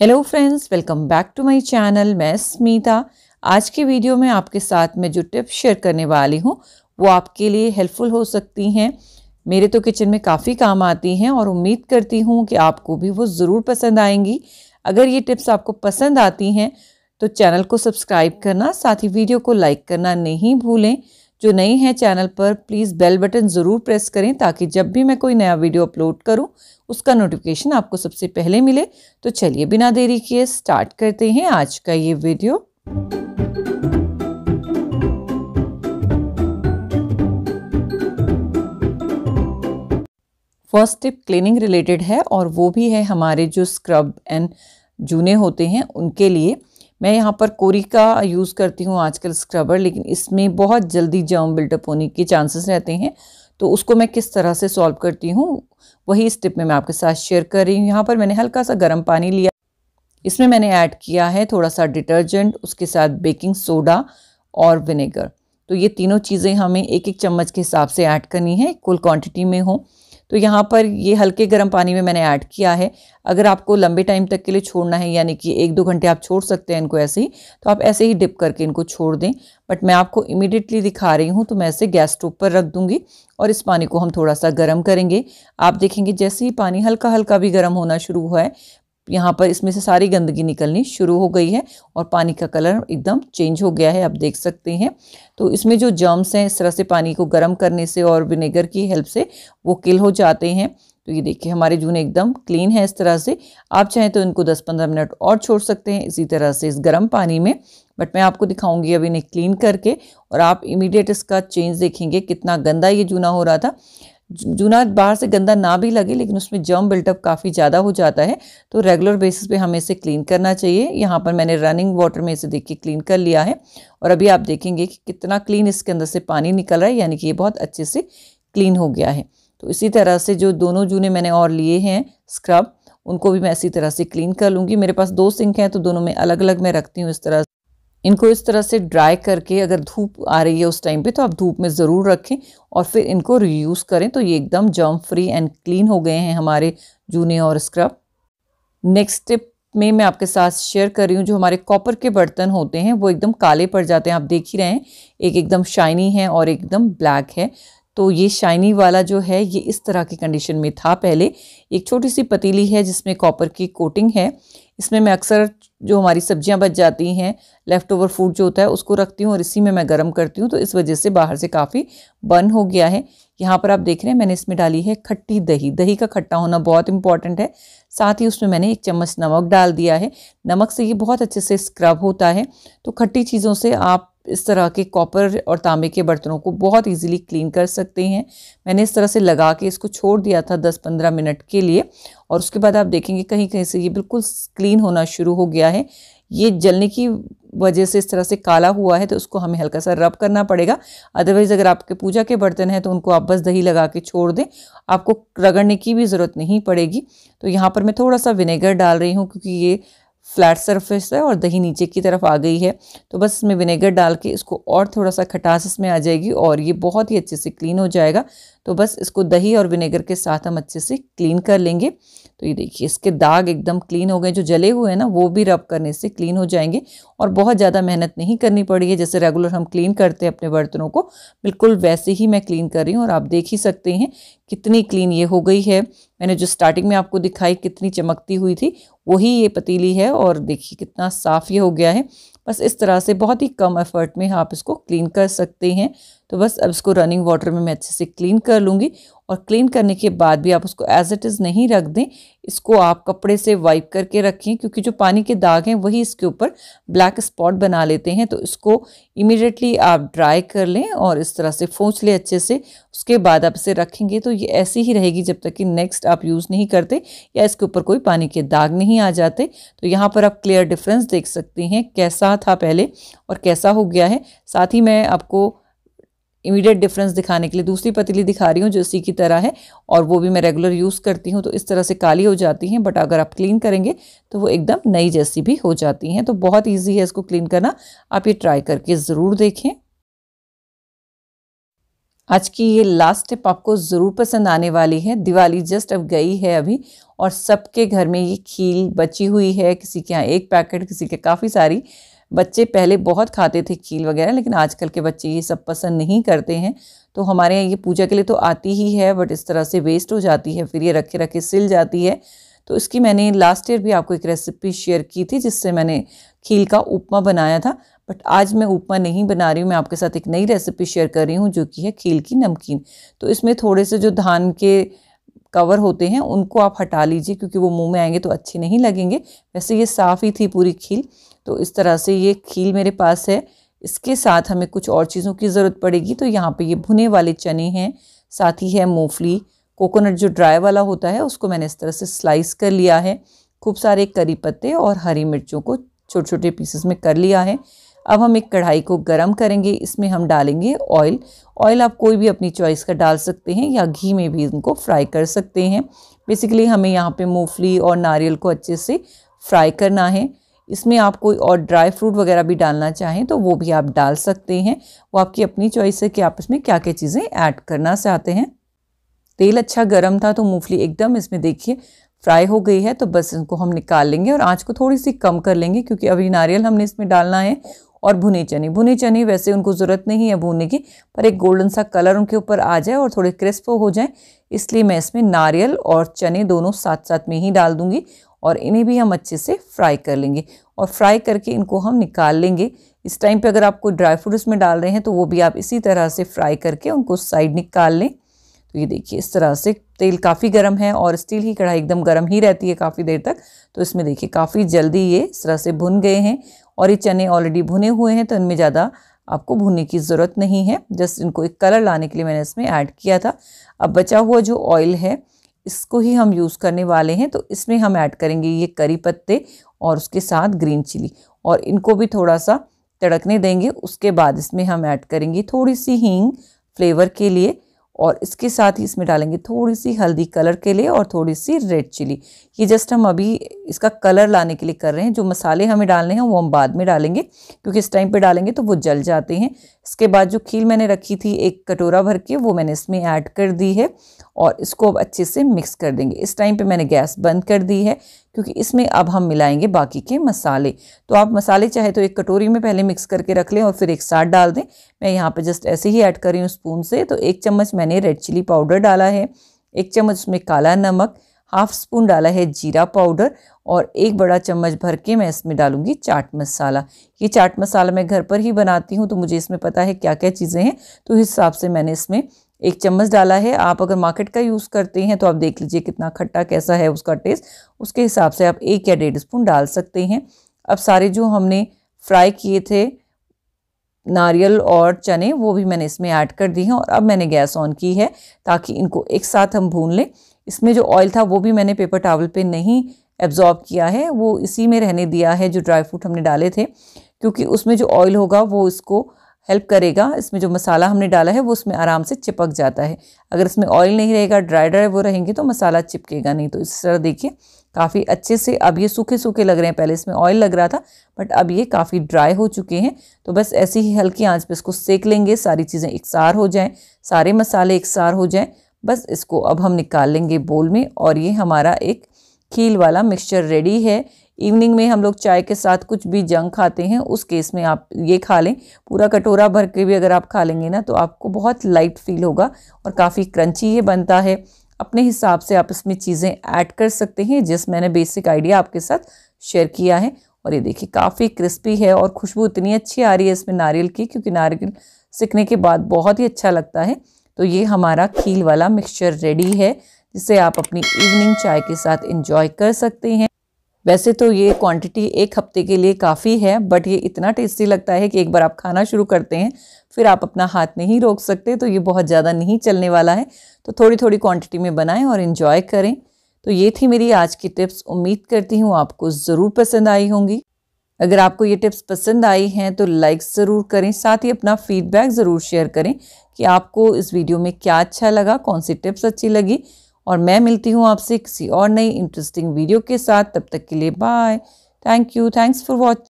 Hello friends welcome back to my channel मैं स्मिता आज के वीडियो में आपके साथ में जो टिप्स शेयर करने वाली हूँ, वो आपके लिए हेल्पफुल हो सकती हैं। मेरे तो किचन में काफ़ी काम आती हैं और उम्मीद करती हूँ कि आपको भी वो ज़रूर पसंद आएँगी। अगर ये टिप्स आपको पसंद आती हैं तो चैनल को सब्सक्राइब करना, साथ ही वीडियो को लाइक करना नहीं भूलें। जो नई हैं चैनल पर प्लीज़ बेल बटन ज़रूर प्रेस करें ताकि जब भी मैं कोई नया वीडियो अपलोड करूँ उसका नोटिफिकेशन आपको सबसे पहले मिले। तो चलिए, बिना देरी किए स्टार्ट करते हैं आज का ये video first tip cleaning related है और वो भी है हमारे जो स्क्रब एंड जूने होते हैं, उनके लिए। मैं यहाँ पर कोरी का यूज़ करती हूँ आजकल स्क्रबर लेकिन इसमें बहुत जल्दी जर्म बिल्टअप होने के चांसेस रहते हैं। तो उसको मैं किस तरह से सॉल्व करती हूँ, वही इस टिप में मैं आपके साथ शेयर कर रही हूँ। यहाँ पर मैंने हल्का सा गर्म पानी लिया। इसमें मैंने ऐड किया है थोड़ा सा डिटर्जेंट उसके साथ बेकिंग सोडा और विनेगर तो ये तीनों चीज़ें हमें एक एक चम्मच के हिसाब से ऐड करनी है, कुल क्वांटिटी में हो। तो यहाँ पर ये हल्के गर्म पानी में मैंने ऐड किया है। अगर आपको लंबे टाइम तक के लिए छोड़ना है, यानी कि एक दो घंटे आप छोड़ सकते हैं इनको ऐसे ही तो आप ऐसे ही डिप करके इनको छोड़ दें। बट मैं आपको इमिडिएटली दिखा रही हूँ तो मैं इसे गैस स्टोव पर रख दूँगी और इस पानी को हम थोड़ा सा गर्म करेंगे। आप देखेंगे जैसे ही पानी हल्का हल्का भी गर्म होना शुरू हुआ है यहाँ पर इसमें से सारी गंदगी निकलनी शुरू हो गई है और पानी का कलर एकदम चेंज हो गया है, आप देख सकते हैं। तो इसमें जो जर्म्स हैं, इस तरह से पानी को गर्म करने से और विनेगर की हेल्प से वो किल हो जाते हैं। तो ये देखिए, हमारे जूने एकदम क्लीन है इस तरह से। आप चाहें तो इनको 10-15 मिनट और छोड़ सकते हैं इसी तरह से इस गर्म पानी में। बट मैं आपको दिखाऊँगी अभी इन्हें क्लीन करके और आप इमीडिएट इसका चेंज देखेंगे कितना गंदा ये जूना हो रहा था। जूना बाहर से गंदा ना भी लगे, लेकिन उसमें जर्म बिल्टअप काफ़ी ज़्यादा हो जाता है। तो रेगुलर बेसिस पे हमें इसे क्लीन करना चाहिए। यहाँ पर मैंने रनिंग वाटर में इसे देख के क्लीन कर लिया है। और अभी आप देखेंगे कि कितना क्लीन इसके अंदर से पानी निकल रहा है, यानी कि ये बहुत अच्छे से क्लीन हो गया है। तो इसी तरह से जो दोनों जूने मैंने और लिए हैं स्क्रब उनको भी मैं इसी तरह से क्लीन कर लूँगी। मेरे पास दो सिंक हैं तो दोनों में अलग अलग मैं रखती हूँ इस तरह इनको इस तरह से ड्राई करके अगर धूप आ रही है उस टाइम पे तो आप धूप में ज़रूर रखें और फिर इनको रीयूज़ करें। तो ये एकदम जर्म फ्री एंड क्लीन हो गए हैं हमारे जूने और स्क्रब नेक्स्ट टिप में मैं आपके साथ शेयर कर रही हूँ, जो हमारे कॉपर के बर्तन होते हैं, वो एकदम काले पड़ जाते हैं। आप देख ही रहे हैं, एक एकदम शाइनी है और एकदम ब्लैक है। तो ये शाइनी वाला जो है, ये इस तरह की कंडीशन में था पहले। एक छोटी सी पतीली है जिसमें कॉपर की कोटिंग है। इसमें मैं अक्सर जो हमारी सब्ज़ियाँ बच जाती हैं लेफ़्ट ओवर फ़ूड जो होता है, उसको रखती हूँ और इसी में मैं गर्म करती हूँ तो इस वजह से बाहर से काफ़ी बर्न हो गया है। यहाँ पर आप देख रहे हैं, मैंने इसमें डाली है खट्टी दही। दही का खट्टा होना बहुत इंपॉर्टेंट है। साथ ही उसमें मैंने एक चम्मच नमक डाल दिया है। नमक से ये बहुत अच्छे से स्क्रब होता है। तो खट्टी चीज़ों से आप इस तरह के कॉपर और तांबे के बर्तनों को बहुत इजीली क्लीन कर सकते हैं। मैंने इस तरह से लगा के इसको छोड़ दिया था 10-15 मिनट के लिए। और उसके बाद आप देखेंगे कहीं कहीं से ये बिल्कुल क्लीन होना शुरू हो गया है। ये जलने की वजह से इस तरह से काला हुआ है तो उसको हमें हल्का सा रब करना पड़ेगा। अदरवाइज़ अगर आपके पूजा के बर्तन हैं तो उनको आप बस दही लगा के छोड़ दें। आपको रगड़ने की भी ज़रूरत नहीं पड़ेगी। तो यहाँ पर मैं थोड़ा सा विनेगर डाल रही हूँ, क्योंकि ये फ्लैट सरफेस है और दही नीचे की तरफ़ आ गई है। तो बस इसमें विनेगर डाल के इसको और थोड़ा सा खटास इसमें आ जाएगी और ये बहुत ही अच्छे से क्लीन हो जाएगा। तो बस इसको दही और विनेगर के साथ हम अच्छे से क्लीन कर लेंगे। तो ये देखिए, इसके दाग एकदम क्लीन हो गए, जो जले हुए हैं ना, वो भी रब करने से क्लीन हो जाएँगे और बहुत ज़्यादा मेहनत नहीं करनी पड़ी है। जैसे रेगुलर हम क्लीन करते हैं अपने बर्तनों को, बिल्कुल वैसे ही मैं क्लीन कर रही हूँ और आप देख ही सकते हैं कितनी क्लीन ये हो गई है। मैंने जो स्टार्टिंग में आपको दिखाई कितनी चमकती हुई थी, वही ये पतीली है और देखिए कितना साफ़ ये हो गया है। बस इस तरह से बहुत ही कम एफर्ट में आप इसको क्लीन कर सकते हैं। तो बस अब इसको रनिंग वाटर में मैं अच्छे से क्लीन कर लूँगी और क्लीन करने के बाद भी आप उसको एज इट इज़ नहीं रख दें, इसको आप कपड़े से वाइप करके रखें क्योंकि जो पानी के दाग हैं वही इसके ऊपर ब्लैक स्पॉट बना लेते हैं तो इसको इमीडिएटली आप ड्राई कर लें और इस तरह से फोंच लें अच्छे से, उसके बाद आप इसे रखेंगे तो ये ऐसी ही रहेगी जब तक कि नेक्स्ट आप यूज़ नहीं करते या इसके ऊपर कोई पानी के दाग नहीं आ जाते। तो यहाँ पर आप क्लियर डिफरेंस देख सकते हैं, कैसा था पहले और कैसा हो गया है। साथ ही मैं आपको इमीडिएट डिफरेंस दिखाने के लिए दूसरी पतीली दिखा रही हूँ जो इसी की तरह है और वो भी मैं रेगुलर यूज़ करती हूँ तो इस तरह से काली हो जाती हैं बट अगर आप क्लीन करेंगे तो वो एकदम नई जैसी भी हो जाती हैं। तो बहुत ईजी है इसको क्लीन करना। आप ये ट्राई करके ज़रूर देखें। आज की ये लास्ट टिप आपको ज़रूर पसंद आने वाली है। दिवाली जस्ट अब गई है अभी और सबके घर में ये खील बची हुई है। किसी के यहाँ एक पैकेट किसी के काफ़ी सारी। बच्चे पहले बहुत खाते थे खील वगैरह, लेकिन आजकल के बच्चे ये सब पसंद नहीं करते हैं। तो हमारे यहाँ ये पूजा के लिए तो आती ही है बट इस तरह से वेस्ट हो जाती है, फिर ये रखे रखे सिल जाती है। तो इसकी मैंने लास्ट ईयर भी आपको एक रेसिपी शेयर की थी, जिससे मैंने खील का उपमा बनाया था। बट आज मैं उपमा नहीं बना रही हूँ, मैं आपके साथ एक नई रेसिपी शेयर कर रही हूँ, जो कि है खील की नमकीन। तो इसमें थोड़े से जो धान के कवर होते हैं, उनको आप हटा लीजिए क्योंकि वो मुँह में आएँगे तो अच्छे नहीं लगेंगे। वैसे ये साफ़ ही थी पूरी खील तो इस तरह से ये खील मेरे पास है। इसके साथ हमें कुछ और चीज़ों की ज़रूरत पड़ेगी तो यहाँ पे ये भुने वाले चने हैं, साथ ही है मूंगफली। कोकोनट जो ड्राई वाला होता है, उसको मैंने इस तरह से स्लाइस कर लिया है। खूब सारे करी पत्ते और हरी मिर्चों को छोटे छोटे पीसेस में कर लिया है। अब हम एक कढ़ाई को गरम करेंगे, इसमें हम डालेंगे ऑयल ऑयल आप कोई भी अपनी चॉइस का डाल सकते हैं या घी में भी इनको फ्राई कर सकते हैं। बेसिकली हमें यहाँ पे मूंगफली और नारियल को अच्छे से फ्राई करना है। इसमें आप कोई और ड्राई फ्रूट वगैरह भी डालना चाहें तो वो भी आप डाल सकते हैं। वो आपकी अपनी चॉइस है कि आप इसमें क्या क्या चीज़ें ऐड करना चाहते हैं। तेल अच्छा गर्म था तो मूंगफली एकदम इसमें देखिए फ्राई हो गई है तो बस इनको हम निकाल लेंगे और आँच को थोड़ी सी कम कर लेंगे क्योंकि अभी नारियल हमने इसमें डालना है। और भुने चने। भुने चने वैसे उनको ज़रूरत नहीं है भूनने की, पर एक गोल्डन सा कलर उनके ऊपर आ जाए और थोड़े क्रिस्प हो जाए। इसलिए मैं इसमें नारियल और चने दोनों साथ साथ में ही डाल दूँगी और इन्हें भी हम अच्छे से फ्राई कर लेंगे और फ्राई करके इनको हम निकाल लेंगे। इस टाइम पे अगर आप कोई ड्राई फ्रूट इसमें डाल रहे हैं तो वो भी आप इसी तरह से फ्राई करके उनको साइड निकाल लें। तो ये देखिए, इस तरह से तेल काफ़ी गर्म है और स्टील की कढ़ाई एकदम गर्म ही रहती है काफ़ी देर तक। तो इसमें देखिए, काफ़ी जल्दी ये इस तरह से भुन गए हैं और ये चने ऑलरेडी भुने हुए हैं तो इनमें ज़्यादा आपको भुनने की ज़रूरत नहीं है। जस्ट इनको एक कलर लाने के लिए मैंने इसमें ऐड किया था। अब बचा हुआ जो ऑयल है, इसको ही हम यूज़ करने वाले हैं तो इसमें हम ऐड करेंगे ये करी पत्ते और उसके साथ ग्रीन चिली और इनको भी थोड़ा सा तड़कने देंगे, उसके बाद इसमें हम ऐड करेंगे थोड़ी सी हींग फ्लेवर के लिए। और इसके साथ ही इसमें डालेंगे थोड़ी सी हल्दी कलर के लिए और थोड़ी सी रेड चिली। ये जस्ट हम अभी इसका कलर लाने के लिए कर रहे हैं। जो मसाले हमें डालने हैं वो हम बाद में डालेंगे, क्योंकि इस टाइम पे डालेंगे तो वो जल जाते हैं। इसके बाद जो खील मैंने रखी थी एक कटोरा भर के, वो मैंने इसमें ऐड कर दी है और इसको अब अच्छे से मिक्स कर देंगे। इस टाइम पर मैंने गैस बंद कर दी है। क्योंकि इसमें अब हम मिलाएँगे बाकी के मसाले। तो आप मसाले चाहे तो एक कटोरी में पहले मिक्स करके रख लें और फिर एक साथ डाल दें। मैं यहाँ पर जस्ट ऐसे ही ऐड कर रही हूँ स्पून से। तो एक चम्मच मैंने रेड चिली पाउडर डाला है। एक चम्मच उसमें काला नमक हाफ़ स्पून डाला है जीरा पाउडर और एक बड़ा चम्मच भर के मैं इसमें डालूँगी चाट मसाला। ये चाट मसाला मैं घर पर ही बनाती हूँ तो मुझे इसमें पता है क्या क्या चीज़ें हैं। तो हिसाब से मैंने इसमें एक चम्मच डाला है। आप अगर मार्केट का यूज़ करते हैं तो आप देख लीजिए कितना खट्टा कैसा है उसका टेस्ट उसके हिसाब से आप एक या डेढ़ स्पून डाल सकते हैं। अब सारे जो हमने फ्राई किए थे, नारियल और चने, वो भी मैंने इसमें ऐड कर दी हैं और अब मैंने गैस ऑन की है ताकि इनको एक साथ हम भून लें। इसमें जो ऑयल था वो भी मैंने पेपर टावल पे नहीं एब्जॉर्ब किया है। वो इसी में रहने दिया है जो ड्राई फ्रूट हमने डाले थे, क्योंकि उसमें जो ऑयल होगा वो इसको हेल्प करेगा, इसमें जो मसाला हमने डाला है, वो उसमें आराम से चिपक जाता है। अगर इसमें ऑयल नहीं रहेगा ड्राई ड्राई वो रहेंगे तो मसाला चिपकेगा नहीं। तो इस तरह देखिए, काफ़ी अच्छे से अब ये सूखे सूखे लग रहे हैं। पहले इसमें ऑयल लग रहा था बट अब ये काफ़ी ड्राई हो चुके हैं। तो बस ऐसे ही हल्की आँच पे इसको सेक लेंगे, सारी चीज़ें एकसार हो जाएँ, सारे मसाले एकसार हो जाएँ। बस इसको अब हम निकाल लेंगे बोल में और ये हमारा एक खील वाला मिक्सचर रेडी है। इवनिंग में हम लोग चाय के साथ कुछ भी जंग खाते हैं, उस केस में आप ये खा लें। पूरा कटोरा भर के भी अगर आप खा लेंगे ना तो आपको बहुत लाइट फील होगा और काफ़ी क्रंची ये बनता है। अपने हिसाब से आप इसमें चीज़ें ऐड कर सकते हैं, जिस मैंने बेसिक आइडिया आपके साथ शेयर किया है। और ये देखिए, काफ़ी क्रिस्पी है और खुशबू इतनी अच्छी आ रही है इसमें नारियल की, क्योंकि नारियल सीखने के बाद बहुत ही अच्छा लगता है। तो ये हमारा खील वाला मिक्सचर रेडी है, जिसे आप अपनी इवनिंग चाय के साथ इंजॉय कर सकते हैं। वैसे तो ये क्वांटिटी एक हफ़्ते के लिए काफ़ी है बट ये इतना टेस्टी लगता है कि एक बार आप खाना शुरू करते हैं, फिर आप अपना हाथ नहीं रोक सकते तो ये बहुत ज़्यादा नहीं चलने वाला है। तो थोड़ी थोड़ी क्वांटिटी में बनाएँ और इन्जॉय करें। तो ये थी मेरी आज की टिप्स उम्मीद करती हूँ आपको ज़रूर पसंद आई होंगी। अगर आपको ये टिप्स पसंद आई हैं तो लाइक ज़रूर करें, साथ ही अपना फीडबैक ज़रूर शेयर करें कि आपको इस वीडियो में क्या अच्छा लगा, कौन सी टिप्स अच्छी लगी और मैं मिलती हूँ आपसे किसी और नई इंटरेस्टिंग वीडियो के साथ। तब तक के लिए bye thank you thanks for watch